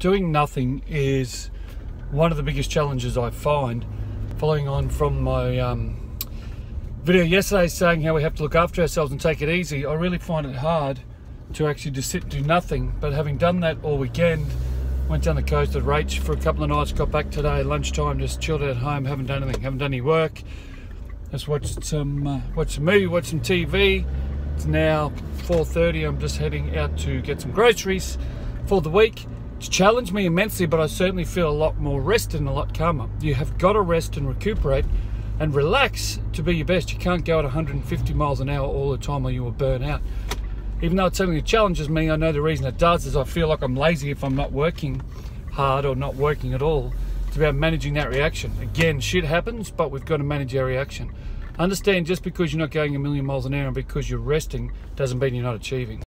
doing nothing is one of the biggest challenges I find. Following on from my um, video yesterday saying how we have to look after ourselves and take it easy, I really find it hard to actually just sit and do nothing. But having done that all weekend, went down the coast at Rach for a couple of nights, got back today lunchtime, just chilled at home, haven't done anything, haven't done any work. Just watched some uh, watched some movie, watched some TV. It's now 4:30. I'm just heading out to get some groceries for the week. It's challenged me immensely, but I certainly feel a lot more rested and a lot calmer. You have got to rest and recuperate and relax to be your best. You can't go at 150 miles an hour all the time or you will burn out. Even though it's that challenges me, I know the reason it does is I feel like I'm lazy if I'm not working hard or not working at all. It's about managing that reaction. Again, shit happens, but we've got to manage our reaction. Understand just because you're not going a million miles an hour and because you're resting doesn't mean you're not achieving.